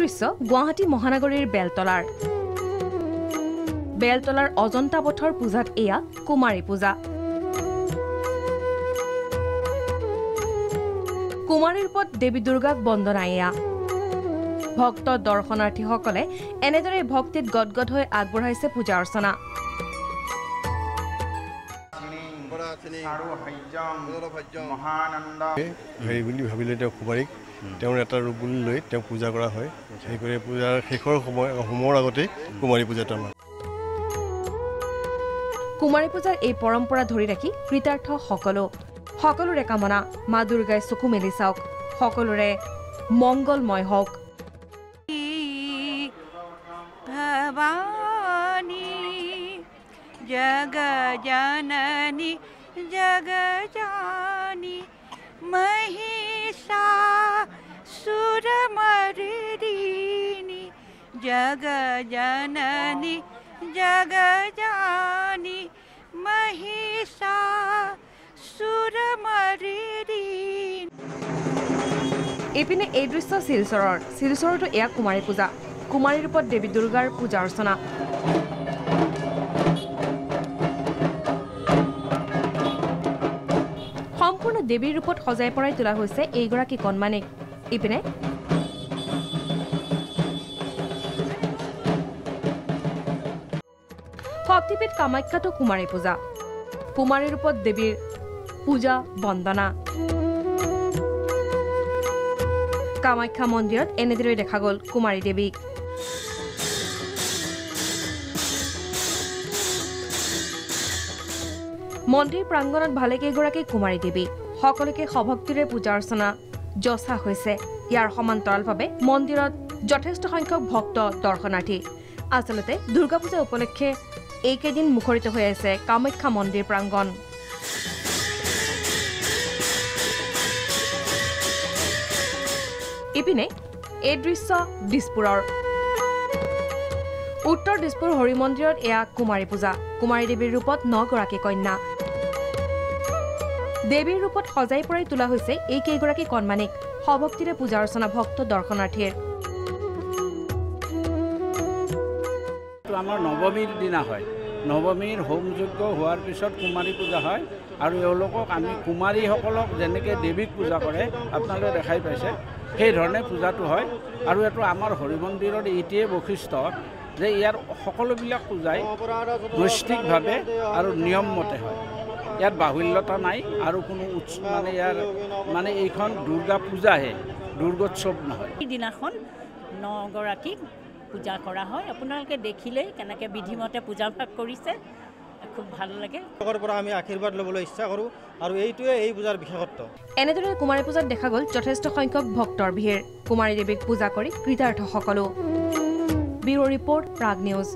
দৃশ্য গুৱাহাটী মহানগৰীৰ বেলতলাৰ। বেলতলাৰ অজন্তা পথৰ পূজাত এয়া কুমাৰী পূজা। কুমাৰী ৰূপত দেৱী দুৰ্গাক বন্দনা এয়া। ভক্ত দৰ্শনাৰ্থীসকলে এনেদৰে ভক্তিত গদগদ হৈ আগবঢ়াইছে পূজা অৰ্চনা। হেৰি বুলি ভাবিলে তেওঁ কুমাৰীক তেওঁৰ এটা ৰূপ বুলি লৈ তেওঁ পূজা কৰা হয়। সেই কৰি পূজাৰ শেষৰ সময় সময়ৰ আগতেই কুমাৰী পূজাটো আমাৰ কুমাৰী পূজাৰ এই পৰম্পৰা ধৰি ৰাখি কৃতাৰ্থ সকলো সকলোৰে কামনা মা দুৰ্গাই চকু মেলি চাওক সকলোৰে মংগলময় হওক। ভৱানী জগজননী जग जानी महिषा सुरमर्दिनी जग जननी जग जानी महिषा सुरमर्दिनी এইপিনে এই দৃশ্য শিলচৰৰ শিলচৰতো এয়া কুমাৰী পূজা কুমাৰী ৰূপত দেৱী দুৰ্গাৰ পূজা অৰ্চনা দেৱীৰ ৰূপত সজাই পৰাই তোলা হৈছে এইগৰাকী কণমানিক ইপিনে শক্তিপীঠ কামাখ্যাতো কুমাৰী পূজা। কুমাৰী ৰূপত দেৱীৰ পূজা বন্দনা। কামাখ্যা মন্দিৰত এনেদৰে দেখা গ'ল কুমাৰী দেৱীক। মন্দিৰ প্ৰাংগণত ভালেকেইগৰাকী কুমাৰী দেৱী। সকলোকে সভক্তিৰে পূজা অৰ্চনা যচা হৈছে। ইয়াৰ সমান্তৰালভাৱে মন্দিৰত যথেষ্ট সংখ্যক ভক্ত দৰ্শনাৰ্থী। আচলতে দুৰ্গা পূজা উপলক্ষে এইকেইদিন মুখৰিত হৈ আছে কামাখ্যা মন্দিৰ প্ৰাংগণ। ইপিনে এই দৃশ্য দিছপুৰৰ। উত্তৰ দিছপুৰ হৰি মন্দিৰত এয়া কুমাৰী পূজা। কুমাৰী দেৱীৰ ৰূপত নগৰাকী কন্যা। দেৱীৰ ৰূপত সজাই পৰাই তোলা হৈছে এই কেইগৰাকী কণমানিক সভক্তিৰে পূজা অৰ্চনা ভক্ত দৰ্শনাৰ্থীৰ। আমাৰ নৱমীৰ দিনা হয়। নৱমীৰ হোম যজ্ঞ হোৱাৰ পিছত কুমাৰী পূজা হয় আৰু এওঁলোকক আমি কুমাৰীসকলক যেনেকৈ দেৱীক পূজা কৰে আপোনালোকে দেখাই পাইছে সেই ধৰণে পূজাটো হয়। আৰু এইটো আমাৰ হৰি মন্দিৰৰ এইটোৱে বৈশিষ্ট্য যে ইয়াৰ সকলোবিলাক পূজাই নৈষ্ঠিকভাৱে আৰু নিয়মমতে হয়। ইয়াত বাহুল্যতা নাই আৰু কোনো উৎস মানে ইয়াৰ মানে এইখন দুৰ্গা পূজাহে দুৰ্গোৎসৱ নহয়। দিনাখন নগৰাকীক পূজা কৰা হয়। আপোনালোকে দেখিলেই কেনেকৈ বিধিমতে পূজা ভাগ কৰিছে। খুব ভাল লাগে। তেওঁলোকৰ পৰা আমি আশীৰ্বাদ ল'বলৈ ইচ্ছা কৰোঁ আৰু এইটোৱে এই পূজাৰ বিশেষত্ব। এনেদৰে কুমাৰী পূজাত দেখা গ'ল যথেষ্ট সংখ্যক ভক্তৰ ভিৰ। কুমাৰী দেৱীক পূজা কৰি কৃতাৰ্থ সকলো ব্যুৰ ৰিপৰ্ট প্ৰাগ নিউজ।